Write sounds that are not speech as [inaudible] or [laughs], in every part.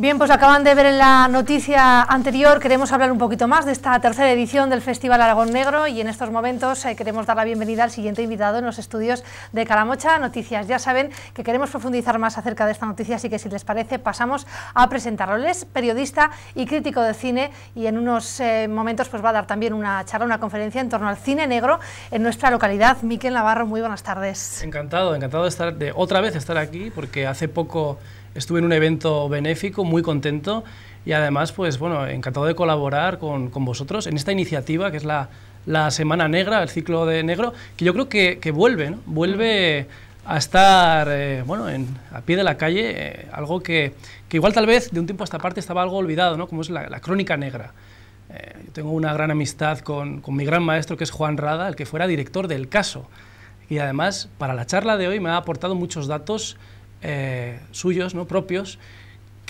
Bien, pues acaban de ver en la noticia anterior, queremos hablar un poquito más de esta tercera edición del Festival Aragón Negro y en estos momentos eh, queremos dar la bienvenida al siguiente invitado en los estudios de Calamocha Noticias. Ya saben que queremos profundizar más acerca de esta noticia, así que si les parece pasamos a presentarlo. Él es periodista y crítico de cine y en unos eh, momentos pues va a dar también una charla, una conferencia en torno al cine negro en nuestra localidad. Miquel Navarro, muy buenas tardes. Encantado, encantado de estar de otra vez estar aquí porque hace poco estuve en un evento benéfico, muy contento y además, pues bueno, encantado de colaborar con, con vosotros en esta iniciativa que es la, la, Semana Negra, el ciclo de negro, que yo creo que, que vuelve, ¿no? vuelve a estar eh, bueno, en, a pie de la calle, eh, algo que, que, igual tal vez de un tiempo a esta parte estaba algo olvidado, ¿no? como es la, la crónica negra. Eh, yo tengo una gran amistad con, con mi gran maestro que es Juan Rada, el que fuera director del caso. Y además, para la charla de hoy me ha aportado muchos datos eh, suyos, ¿no? propios,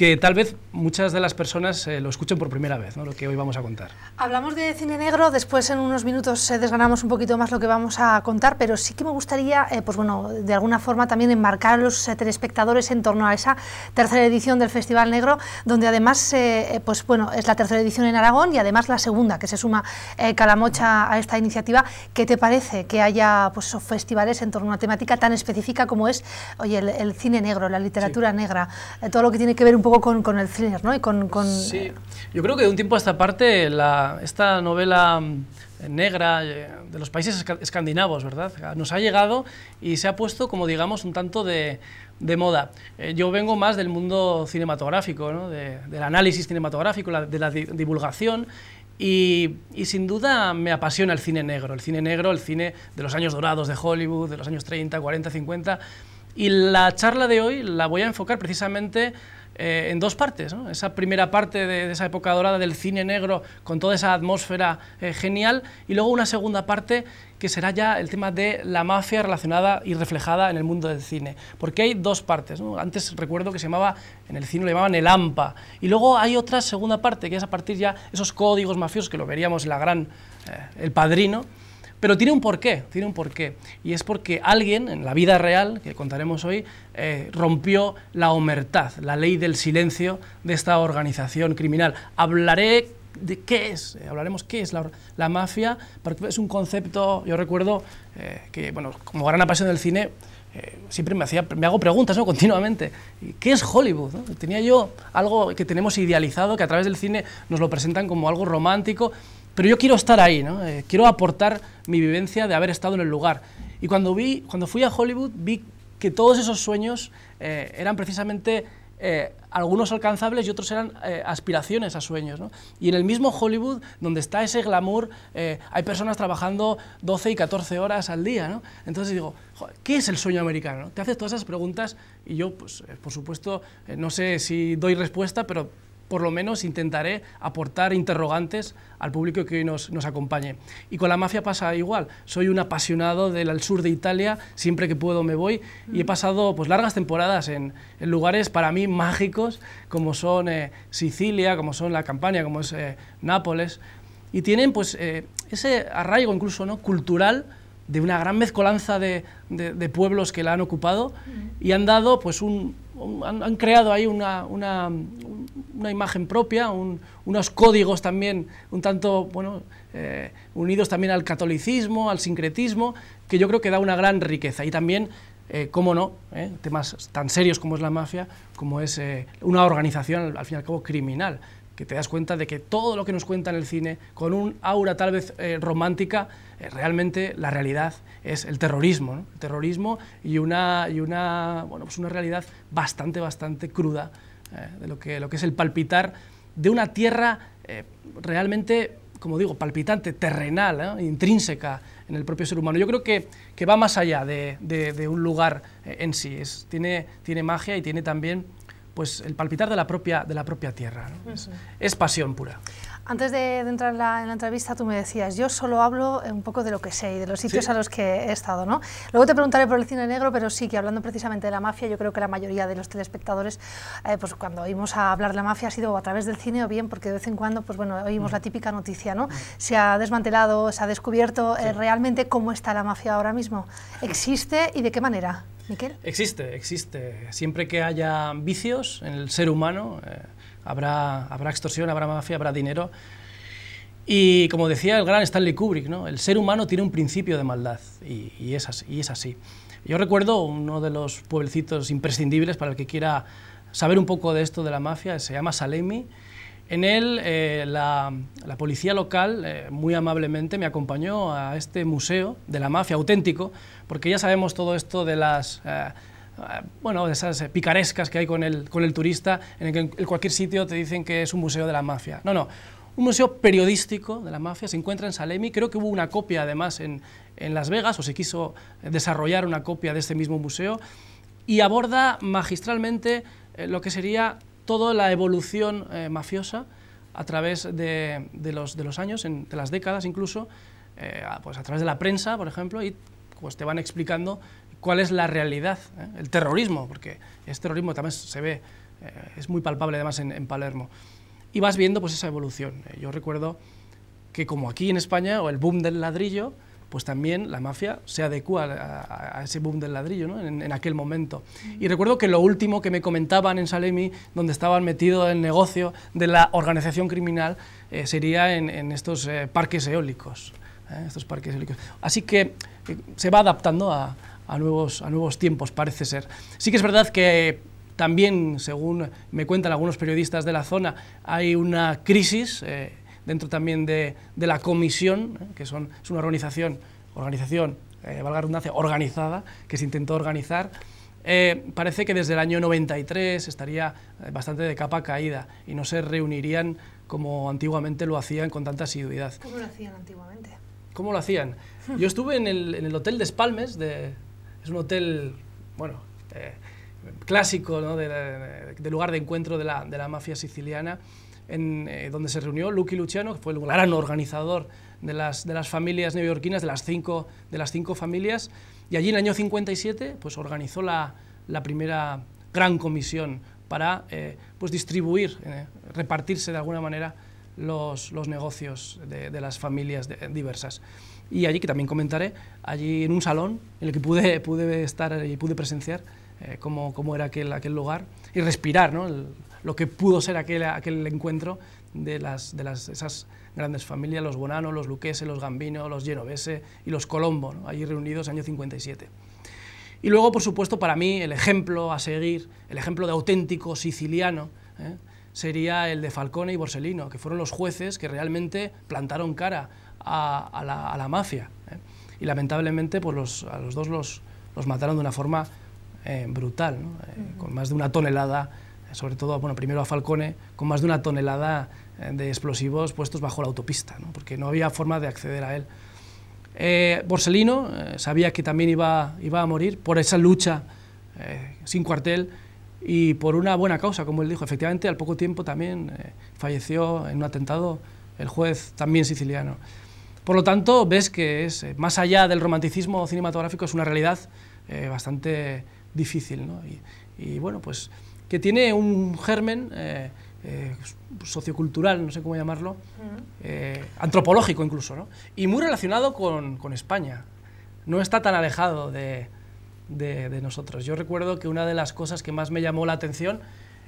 que tal vez muchas de las personas eh, lo escuchen por primera vez, ¿no? lo que hoy vamos a contar. Hablamos de cine negro, después en unos minutos eh, desgranamos un poquito más lo que vamos a contar, pero sí que me gustaría, eh, pues bueno, de alguna forma también enmarcar a los eh, telespectadores en torno a esa tercera edición del Festival Negro, donde además, pues bueno, es la tercera edición en Aragón y además la segunda, que se suma Calamocha a esta iniciativa. ¿Qué te parece que haya pues, esos festivales en torno a una temática tan específica como es, oye, el, el cine negro, la literatura sí. negra, todo lo que tiene que ver un poco con, con el thriller, ¿no? Y con, con, sí, yo creo que de un tiempo a esta parte la, esta novela mm, negra eh, de los países escandinavos, ¿verdad? Nos ha llegado y se ha puesto, como digamos, un tanto de, de moda. Eh, yo vengo más del mundo cinematográfico, ¿no? de, del análisis cinematográfico, la, de la di divulgación, y, y, sin duda me apasiona el cine negro, el cine negro, el cine de los años dorados de Hollywood, de los años 30, 40, 50. Y la charla de hoy la voy a enfocar precisamente eh, en dos partes. Esa primera parte de, esa época dorada del cine negro con toda esa atmósfera eh, genial y luego una segunda parte que será ya el tema de la mafia relacionada y reflejada en el mundo del cine. Porque hay dos partes. Antes recuerdo que se llamaba, en el cine lo llamaban el AMPA. Y luego hay otra segunda parte, que es a partir ya esos códigos mafiosos que lo veríamos en la gran eh, El Padrino, pero tiene un porqué, tiene un porqué. Y es porque alguien, en la vida real, que contaremos hoy, eh, rompió la omertad, la ley del silencio de esta organización criminal. Hablaré de qué es, eh, hablaremos qué es la, mafia, porque es un concepto, yo recuerdo eh, que, bueno, como gran apasión del cine, siempre me, hacía, me hago preguntas ¿no? continuamente. ¿Qué es Hollywood? Tenía yo algo que tenemos idealizado, que a través del cine nos lo presentan como algo romántico, pero yo quiero estar ahí, ¿no? eh, quiero aportar mi vivencia de haber estado en el lugar. Y cuando, vi, cuando fui a Hollywood vi que todos esos sueños eh, eran precisamente eh, algunos alcanzables y otros eran eh, aspiraciones a sueños. ¿no? Y en el mismo Hollywood, donde está ese glamour, eh, hay personas trabajando 12 y 14 horas al día. ¿no? Entonces digo, ¿qué es el sueño americano? Te haces todas esas preguntas y yo, pues, por supuesto, no sé si doy respuesta, pero por lo menos intentaré aportar interrogantes al público que hoy nos, nos, acompañe. Y con la mafia pasa igual. Soy un apasionado del sur de Italia, siempre que puedo me voy y he pasado pues, largas temporadas en, en lugares para mí mágicos como son eh, Sicilia, como son la Campania, como es eh, Nápoles. Y tienen pues, eh, ese arraigo incluso ¿no? cultural de una gran mezcolanza de, de, de pueblos que la han ocupado y han dado pues, un, han, creado ahí una, una, una imagen propia, un, unos códigos también un tanto bueno, eh, unidos también al catolicismo, al sincretismo, que yo creo que da una gran riqueza. Y también, eh, cómo no, eh, temas tan serios como es la mafia, como es una organización, al fin y al cabo, criminal, que te das cuenta de que todo lo que nos cuenta en el cine, con un aura tal vez eh, romántica, eh, realmente la realidad es el terrorismo, el terrorismo y una, y una, bueno, pues una realidad bastante, bastante cruda eh, de lo que, lo que es el palpitar de una tierra realmente, como digo, palpitante, terrenal, intrínseca en el propio ser humano. Yo creo que, que va más allá de, de, de un lugar en sí, es, tiene, tiene magia y tiene también pues el palpitar de la propia, de la propia tierra. ¿no? es, es, pasión pura. Antes de, de entrar en la, en la, entrevista, tú me decías, yo solo hablo un poco de lo que sé y de los sitios sí. a los que he estado, ¿no? Luego te preguntaré por el cine negro, pero sí que hablando precisamente de la mafia, yo creo que la mayoría de los telespectadores, eh, pues cuando oímos a hablar de la mafia ha sido a través del cine o bien porque de vez en cuando, pues bueno, oímos la típica noticia, ¿no? Se ha desmantelado, se ha descubierto sí. eh, realmente cómo está la mafia ahora mismo. ¿Existe y de qué manera? Existe, existe. Siempre que haya vicios en el ser humano, eh, habrá, habrá extorsión, habrá mafia, habrá dinero. Y como decía el gran Stanley Kubrick, ¿no? el ser humano tiene un principio de maldad y, y, es así, y es así. Yo recuerdo uno de los pueblecitos imprescindibles para el que quiera saber un poco de esto de la mafia, se llama Salemi. En él, eh, la, policía local eh, muy amablemente me acompañó a este museo de la mafia auténtico, porque ya sabemos todo esto de las... Eh, bueno, de esas picarescas que hay con el, con el turista, en el que en cualquier sitio te dicen que es un museo de la mafia. No, no, un museo periodístico de la mafia, se encuentra en Salemi, creo que hubo una copia además en, en Las Vegas, o se quiso desarrollar una copia de este mismo museo, y aborda magistralmente lo que sería toda la evolución eh, mafiosa a través de, de, los, de, los, años, en, de las décadas incluso, eh, pues a través de la prensa, por ejemplo, y pues te van explicando cuál es la realidad, ¿eh? el terrorismo, porque este terrorismo también se ve, eh, es muy palpable además en, en, Palermo. Y vas viendo pues esa evolución. Yo recuerdo que como aquí en España, o el boom del ladrillo, pues también la mafia se adecua a, a ese boom del ladrillo ¿no? en, en, aquel momento. Y recuerdo que lo último que me comentaban en Salemi, donde estaban metidos en el negocio de la organización criminal, eh, sería en, en estos eh, parques eólicos. ¿eh? estos parques eólicos. Así que se va adaptando a, a, nuevos, a nuevos tiempos, parece ser. Sí que es verdad que también, según me cuentan algunos periodistas de la zona, hay una crisis eh, dentro también de, de la comisión, ¿eh? que son, es una organización, organización eh, valga la redundancia, organizada, que se intentó organizar. Eh, parece que desde el año 93 estaría eh, bastante de capa caída y no se reunirían como antiguamente lo hacían con tanta asiduidad. ¿Cómo lo hacían antiguamente? ¿Cómo lo hacían? Yo estuve en el, en el Hotel de Espalmes, de, es un hotel, bueno, eh, clásico, de, lugar de encuentro de la, de la mafia siciliana, en, eh, donde se reunió Lucky Luciano, que fue el gran organizador de las, de las familias neoyorquinas, de las, cinco, de las cinco familias, y allí en el año 57 pues, organizó la, la primera gran comisión para eh, pues, distribuir, eh, repartirse de alguna manera los, los negocios de, las familias diversas. Y allí, que también comentaré, allí en un salón en el que pude, pude estar y pude presenciar eh, cómo, era aquel, aquel lugar y respirar ¿no? Lo que pudo ser aquel, aquel encuentro de, las, de las, esas grandes familias, los Bonano, los Luquese, los Gambino, los Genovese y los Colombo, ¿no? allí reunidos año 57. Y luego, por supuesto, para mí el ejemplo a seguir, el ejemplo de auténtico siciliano, ¿eh? sería el de Falcone y Borsellino, que fueron los jueces que realmente plantaron cara a, a, la, a la, mafia. ¿eh? Y lamentablemente pues los, a los dos los, los mataron de una forma eh, brutal, ¿no? uh -huh. con más de una tonelada sobre todo, bueno, primero a Falcone, con más de una tonelada eh, de explosivos puestos bajo la autopista, ¿no? porque no había forma de acceder a él. Eh, Borsellino eh, sabía que también iba, iba, a morir por esa lucha eh, sin cuartel y por una buena causa, como él dijo. Efectivamente, al poco tiempo también eh, falleció en un atentado el juez también siciliano. Por lo tanto, ves que es, eh, más allá del romanticismo cinematográfico, es una realidad bastante difícil. ¿no? Y, y bueno, pues que tiene un germen eh, eh, sociocultural, no sé cómo llamarlo, eh, antropológico incluso, ¿no? y muy relacionado con, con, España. No está tan alejado de, de, de, nosotros. Yo recuerdo que una de las cosas que más me llamó la atención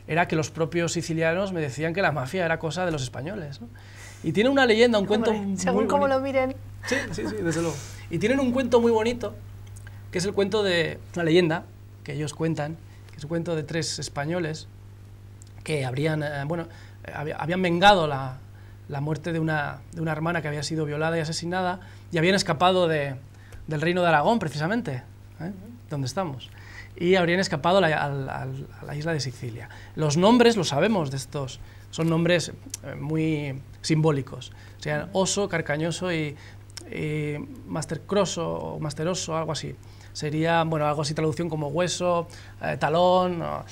era que los propios sicilianos me decían que la mafia era cosa de los españoles. ¿no? Y tiene una leyenda, un cuento... Hombre, según cómo lo miren. Sí, sí, sí, desde luego. Y tienen un cuento muy bonito, que es el cuento de una leyenda que ellos cuentan, es un cuento de tres españoles que habrían, eh, bueno, habían vengado la, la muerte de una, de una, hermana que había sido violada y asesinada y habían escapado de, del reino de Aragón, precisamente, ¿eh? donde estamos. Y habrían escapado a la, a, a la, isla de Sicilia. Los nombres, lo sabemos de estos, son nombres eh, muy simbólicos. O sea, oso, carcañoso y, y mastercroso o masteroso, algo así sería, bueno, algo así traducción como hueso, eh, talón, o,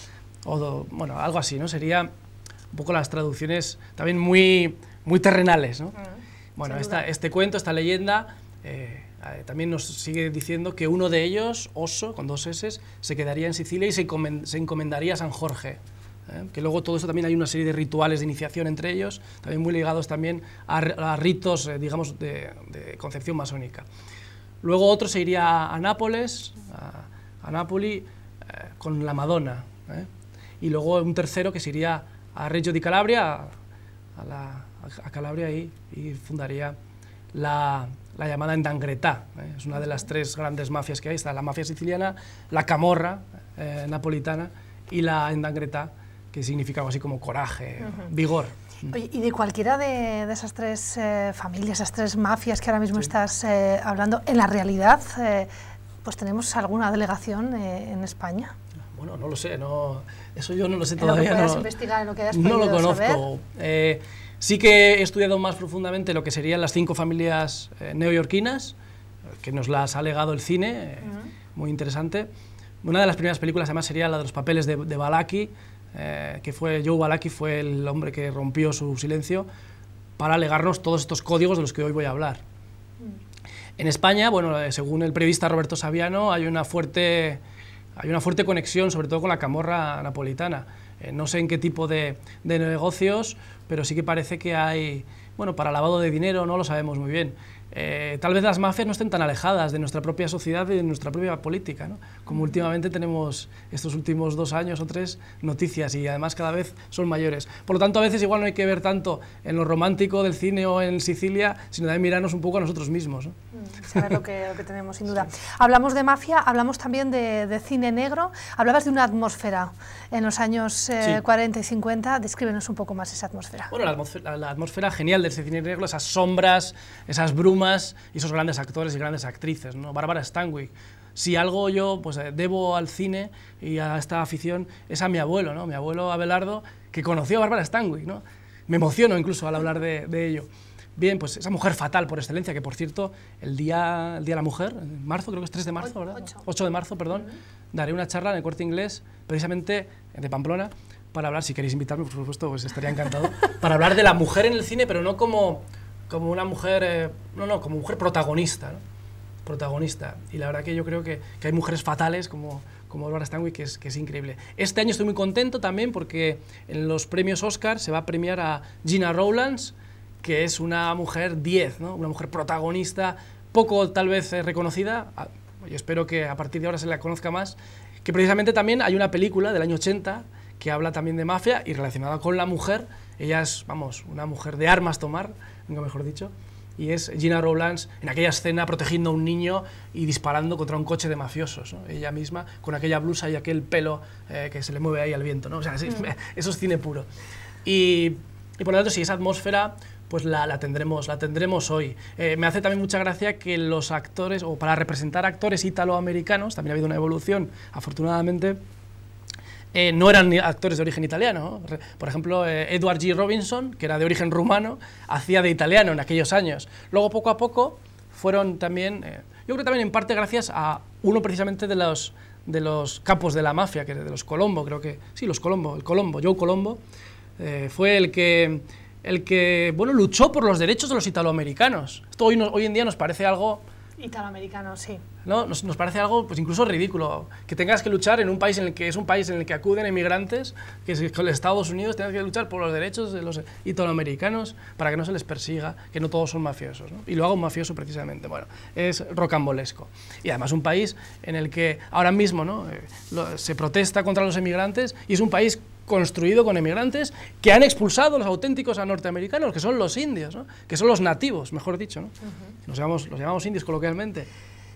o, bueno, algo así, ¿no? Sería un poco las traducciones también muy, muy terrenales, ¿no? Uh -huh. Bueno, esta, este cuento, esta leyenda, eh, eh, también nos sigue diciendo que uno de ellos, Oso, con dos S, se quedaría en Sicilia y se encomendaría a San Jorge. ¿Eh? que luego todo eso también hay una serie de rituales de iniciación entre ellos, también muy ligados también a, a ritos, eh, digamos, de, de concepción masónica. Luego otro se iría a Nápoles, a, a Nápoli con la Madonna. Y luego un tercero que se iría a Reggio di Calabria, a, la, a Calabria y, y fundaría la, la llamada Endangretá. ¿eh? Es una de las tres grandes mafias que hay. Está la mafia siciliana, la camorra eh, napolitana y la Endangretá, que significa algo así como coraje, vigor. Oye, y de cualquiera de, de esas tres eh, familias, esas tres mafias que ahora mismo estás hablando, en la realidad, pues tenemos alguna delegación en España. Bueno, no lo sé, no, eso yo no lo sé todavía. Lo no, investigar, lo que hayas no lo conozco. Sí que he estudiado más profundamente lo que serían las cinco familias eh, neoyorquinas, que nos las ha legado el cine, eh, muy interesante. Una de las primeras películas además sería la de los papeles de, de Balaki, eh, que fue Joe Balaki, fue el hombre que rompió su silencio para legarnos todos estos códigos de los que hoy voy a hablar. En España, bueno, según el periodista Roberto Saviano, hay una fuerte, hay una fuerte conexión, sobre todo con la camorra napolitana. no sé en qué tipo de, de negocios, pero sí que parece que hay, bueno, para lavado de dinero no lo sabemos muy bien. Eh, tal vez las mafias no estén tan alejadas de nuestra propia sociedad y de nuestra propia política, como últimamente tenemos estos últimos dos años o tres noticias y además cada vez son mayores. Por lo tanto, a veces igual no hay que ver tanto en lo romántico del cine o en Sicilia, sino también mirarnos un poco a nosotros mismos. ¿no? Mm, saber lo que, lo que, tenemos, sin duda. Hablamos de mafia, hablamos también de, de, cine negro, hablabas de una atmósfera en los años 40 eh, y 50, descríbenos un poco más esa atmósfera. Bueno, la atmósfera, la atmósfera genial del cine negro, esas sombras, esas brumas, y esos grandes actores y grandes actrices, ¿no? Bárbara Stanwyck. Si algo yo pues, eh, debo al cine y a esta afición es a mi abuelo, ¿no? mi abuelo Abelardo, que conoció a Bárbara Stanwyck. ¿no? Me emociono incluso al hablar de, ello. Bien, pues esa mujer fatal por excelencia, que por cierto, el día, el día de la Mujer, en marzo, creo que es 3 de marzo, ¿verdad? 8, de marzo, perdón, daré una charla en el Corte Inglés, precisamente de Pamplona, para hablar, si queréis invitarme, por supuesto, pues estaría encantado, [laughs] para hablar de la mujer en el cine, pero no como como una mujer, eh, no, no, como mujer protagonista, ¿no? protagonista. Y la verdad que yo creo que, que hay mujeres fatales como, como Barbara Stanwyck, que es, que es increíble. Este año estoy muy contento también porque en los premios Oscar se va a premiar a Gina Rowlands, que es una mujer 10, ¿no? una mujer protagonista, poco tal vez eh, reconocida, y espero que a partir de ahora se la conozca más, que precisamente también hay una película del año 80 que habla también de mafia y relacionada con la mujer. Ella es, vamos, una mujer de armas tomar, nunca mejor dicho, y es Gina Rowlands en aquella escena protegiendo a un niño y disparando contra un coche de mafiosos, ella misma con aquella blusa y aquel pelo eh, que se le mueve ahí al viento, ¿no? o sea, mm. [laughs] eso es cine puro. Y, y, por lo tanto, si esa atmósfera pues la, la, tendremos, la tendremos hoy. Eh, me hace también mucha gracia que los actores, o para representar actores italoamericanos, también ha habido una evolución, afortunadamente, eh, no eran actores de origen italiano. Por ejemplo, eh, Edward G. Robinson, que era de origen rumano, hacía de italiano en aquellos años. Luego, poco a poco, fueron también, yo creo también en parte gracias a uno precisamente de los, de los capos de la mafia, que de los Colombo, creo que, sí, los Colombo, el Colombo, Joe Colombo, fue el que, el que, bueno, luchó por los derechos de los italoamericanos. Esto hoy, hoy en día nos parece algo Italoamericano, sí. ¿No? Nos, nos, parece algo pues incluso ridículo, que tengas que luchar en un país en el que es un país en el que acuden emigrantes, que es con Estados Unidos, tengas que luchar por los derechos de los italoamericanos para que no se les persiga, que no todos son mafiosos. ¿no? Y lo hago un mafioso precisamente. Bueno, es rocambolesco. Y además un país en el que ahora mismo ¿no? Eh, se protesta contra los emigrantes y es un país construido con emigrantes que han expulsado los auténticos a norteamericanos, que son los indios, ¿no? que son los nativos, mejor dicho. ¿no? los, llamamos, los llamamos indios coloquialmente.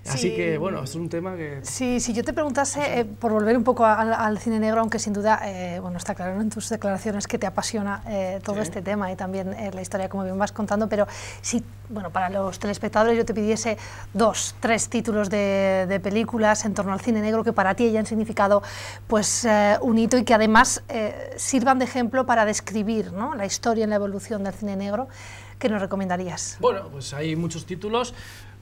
Así que, bueno, es un tema que... Sí, si yo te preguntase, eh, por volver un poco al, cine negro, aunque sin duda, eh, bueno, está claro en tus declaraciones que te apasiona eh, todo este tema y también la historia, como bien vas contando, pero si, bueno, para los telespectadores yo te pidiese dos, tres títulos de, de películas en torno al cine negro que para ti hayan significado pues un hito y que además sirvan de ejemplo para describir ¿no? la historia y la evolución del cine negro, ¿qué nos recomendarías? Bueno, pues hay muchos títulos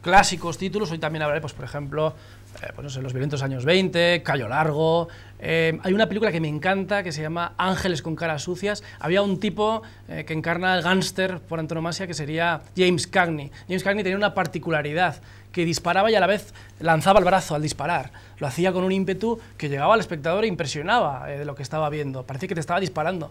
clásicos títulos, hoy también hablaré, pues, por ejemplo, eh, pues, Los violentos años 20, Cayo Largo, eh, hay una película que me encanta que se llama Ángeles con caras sucias, había un tipo eh, que encarna al gángster por antonomasia que sería James Cagney. James Cagney tenía una particularidad, que disparaba y a la vez lanzaba el brazo al disparar. Lo hacía con un ímpetu que llegaba al espectador e impresionaba de lo que estaba viendo, parecía que te estaba disparando.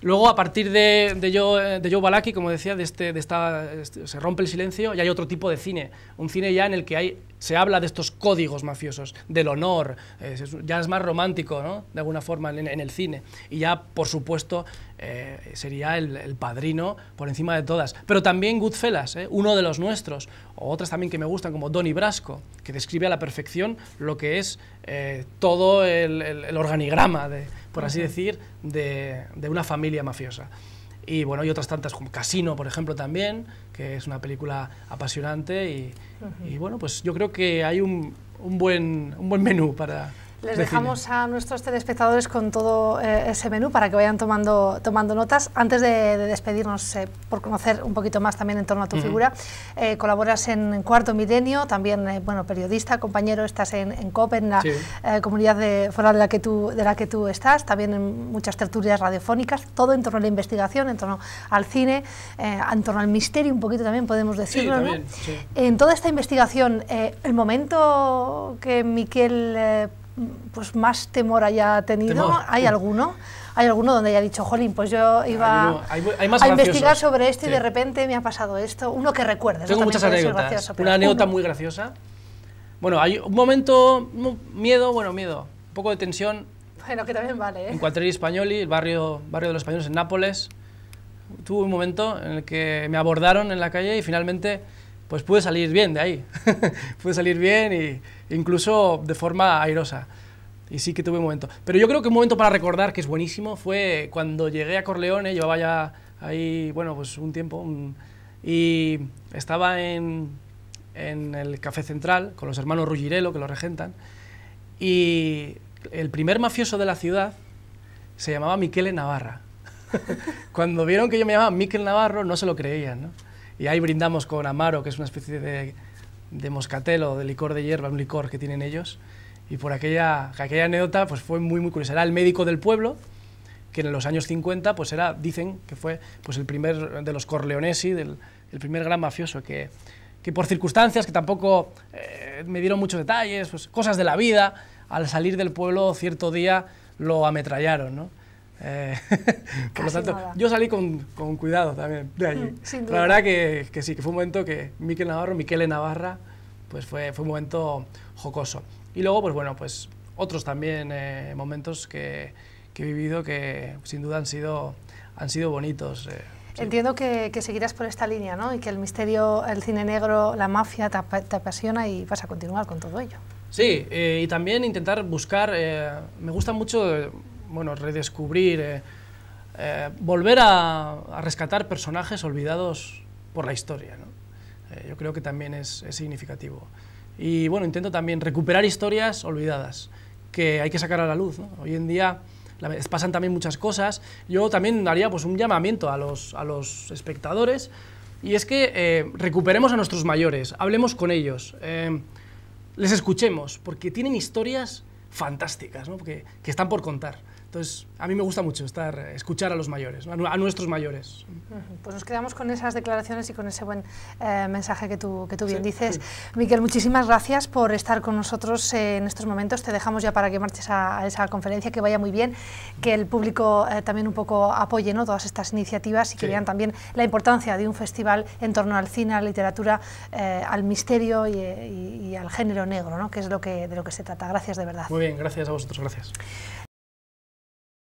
Luego, a partir de, de, Joe, de Joe Balaki, como decía, de este, de esta, este, se rompe el silencio y hay otro tipo de cine. Un cine ya en el que hay, se habla de estos códigos mafiosos, del honor, eh, ya es más romántico, ¿no? de alguna forma, en, el cine. Y ya, por supuesto, eh, sería el, padrino por encima de todas. Pero también Goodfellas, ¿eh? uno de los nuestros, o otras también que me gustan, como Donnie Brasco, que describe a la perfección lo que es eh, todo el, el organigrama de por así decir, de, de, una familia mafiosa. Y bueno, y otras tantas como Casino, por ejemplo, también, que es una película apasionante y, uh -huh. y bueno, pues yo creo que hay un, un, buen, un buen menú para, les dejamos a nuestros telespectadores con todo eh, ese menú para que vayan tomando, tomando notas. Antes de, de despedirnos, eh, por conocer un poquito más también en torno a tu uh -huh. figura, eh, colaboras en Cuarto Milenio, también bueno, periodista, compañero, estás en, en COP, en la sí. Comunidad de, fuera de la, que tú, de la que tú estás, también en muchas tertulias radiofónicas, todo en torno a la investigación, en torno al cine, en torno al misterio un poquito también podemos decirlo. Sí, también, ¿no? sí. En toda esta investigación, el momento que Miquel pues más temor haya tenido? Temor. ¿Hay alguno? ¿Hay alguno donde haya dicho, jolín, pues yo iba hay, hay, hay a investigar sobre esto sí. y de repente me ha pasado esto? Uno que recuerdes. Tengo muchas anécdotas. Gracioso, Una anécdota uno. muy graciosa. Bueno, hay un momento, miedo, bueno, miedo, un poco de tensión. Bueno, que también vale, ¿eh? En Cuatrerí Españoli, el barrio, barrio de los españoles en Nápoles, tuve un momento en el que me abordaron en la calle y finalmente pues pude salir bien de ahí. [laughs] pude salir bien y incluso de forma airosa. Y sí que tuve un momento. Pero yo creo que un momento para recordar, que es buenísimo, fue cuando llegué a Corleone, llevaba ya ahí, bueno, pues un tiempo, y estaba en, en el Café Central con los hermanos Ruggirello, que lo regentan, y el primer mafioso de la ciudad se llamaba Miquele Navarra. [laughs] cuando vieron que yo me llamaba Miquel Navarro, no se lo creían, ¿no? Y ahí brindamos con Amaro, que es una especie de, de moscatel o de licor de hierba, un licor que tienen ellos, y por aquella, aquella anécdota pues fue muy, muy curiosa. Era el médico del pueblo, que en los años 50 pues era, dicen que fue pues el primer de los Corleonesi, del, el primer gran mafioso, que, que por circunstancias que tampoco eh, me dieron muchos detalles, pues cosas de la vida, al salir del pueblo cierto día lo ametrallaron, ¿no? Eh, [laughs] por lo tanto, nada. yo salí con, con, cuidado también de allí. Pero la verdad que, que, sí, que fue un momento que Miquel Navarro, Miquele Navarra, pues fue, fue un momento jocoso. Y luego, pues bueno, pues otros también eh, momentos que, que, he vivido que sin duda han sido, han sido bonitos. Eh. Entiendo que, que, seguirás por esta línea, ¿no? Y que el misterio, el cine negro, la mafia te, te apasiona y vas a continuar con todo ello. Sí, eh, y también intentar buscar, me gusta mucho, bueno, redescubrir, volver a, a, rescatar personajes olvidados por la historia, ¿no? yo creo que también es, es significativo. Y bueno, intento también recuperar historias olvidadas, que hay que sacar a la luz. ¿no? Hoy en día la, pasan también muchas cosas. Yo también haría pues, un llamamiento a los, a los espectadores, y es que eh, recuperemos a nuestros mayores, hablemos con ellos, eh, les escuchemos, porque tienen historias fantásticas, ¿no? que están por contar. Entonces, a mí me gusta mucho estar, escuchar a los mayores, a, a nuestros mayores. Pues nos quedamos con esas declaraciones y con ese buen eh, mensaje que tú, que tú bien sí, dices. Sí. Miquel, muchísimas gracias por estar con nosotros en estos momentos. Te dejamos ya para que marches a, a esa conferencia, que vaya muy bien, que el público eh, también un poco apoye ¿no? todas estas iniciativas y que sí. vean también la importancia de un festival en torno al cine, a la literatura, eh, al misterio y, y, y, al género negro, ¿no? que es lo que, de lo que se trata. Gracias de verdad. Muy bien, gracias a vosotros, gracias.